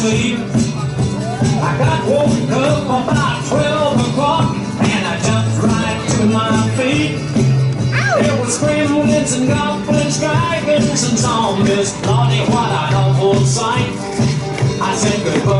sleep. I got woke up about 12 o'clock and I jumped right to my feet. There was gremlins and goblins, dragons and zombies. Lordy, what an awful sight. I said goodbye.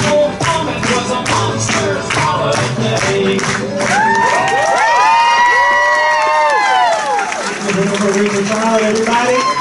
for Region Final, everybody.